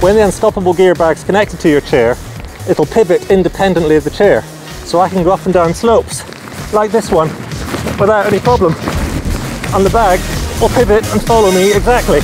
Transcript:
When the unstoppable gear bag's connected to your chair, it'll pivot independently of the chair. So I can go up and down slopes like this one without any problem. And the bag will pivot and follow me exactly.